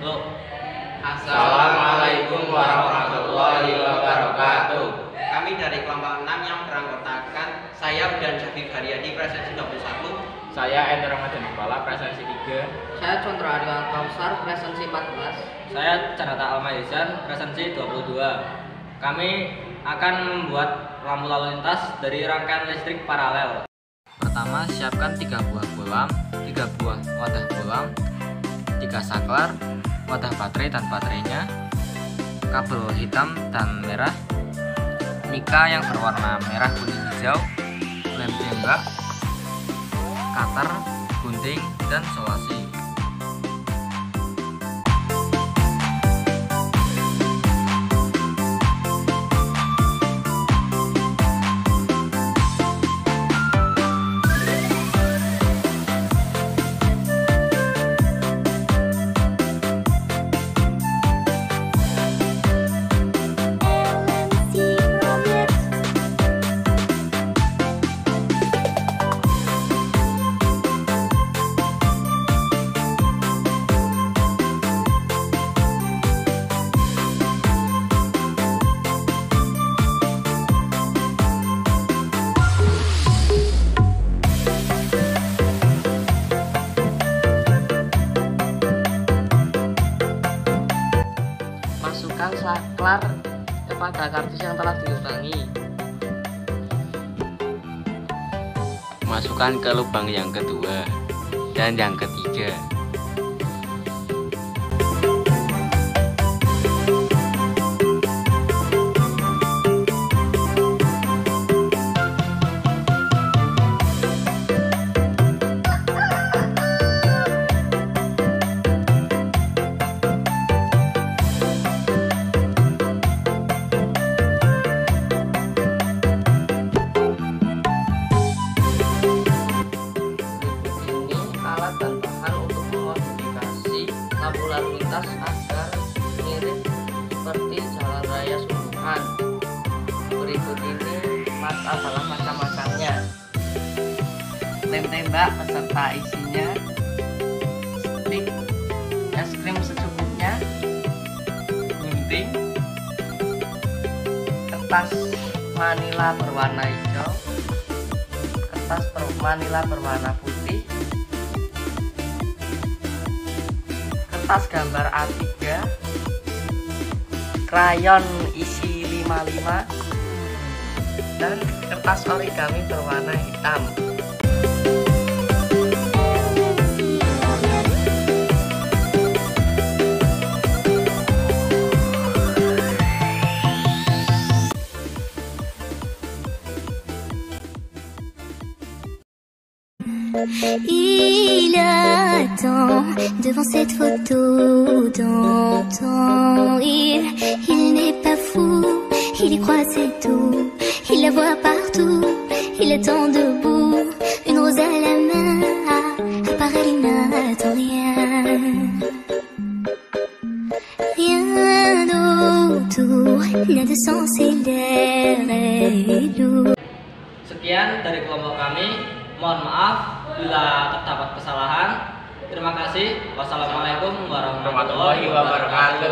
Loh, Assalamualaikum warahmatullahi wabarakatuh. Kami dari kelompok 6 yang beranggotakan saya dan Syafiq Haryadi presensi 21 Saya Ender Ramadan Kepala, presensi 3. Saya Condro Ardiwan Kausar, presensi 14. Saya Canata Almahizan, presensi 22. Kami akan membuat lampu lalu lintas dari rangkaian listrik paralel. Pertama, siapkan tiga buah bolam, tiga buah wadah bolam, tiga saklar, wadah baterai dan baterainya, kabel hitam dan merah, mika yang berwarna merah kuning hijau, lem tembak, cutter, gunting, dan solasi. Masukkan saklar kepada kartus yang telah dilubangi. Masukkan ke lubang yang kedua dan yang ketiga. Lampu lalu lintas agar mirip seperti jalan raya sungguhan. Berikut ini mas adalah macam-macamnya. Lem tembak beserta isinya, stick, es krim secukupnya, gunting, kertas manila berwarna hijau, kertas manila berwarna putih, kertas gambar A3, krayon isi 55, dan kertas origami berwarna hitam. Il attend devant cette photo d'antan. Il, il n'est pas fou, il y croit c'est tout. Il la voit partout, il attend debout. Une rose à la main, elle, il n'attend rien. Rien d'autour, rien de sens l'air est lourd. Sekian dari kelompok. Mohon maaf bila terdapat kesalahan. Terima kasih. Wassalamualaikum warahmatullahi wabarakatuh.